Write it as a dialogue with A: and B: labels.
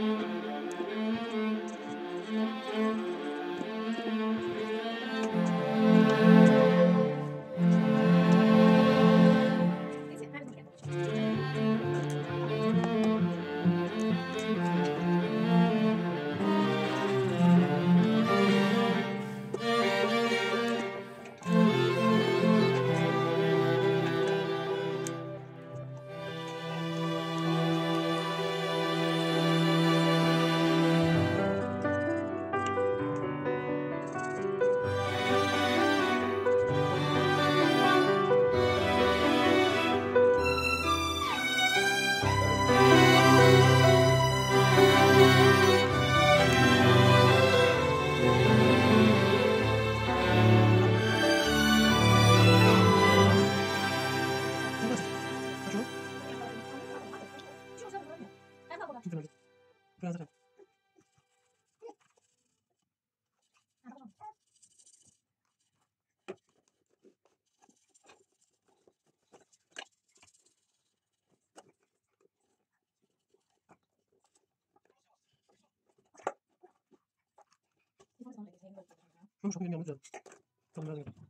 A: Mm-hmm. 그래 그래. 응, 정말 먼저. 정말.
B: Thank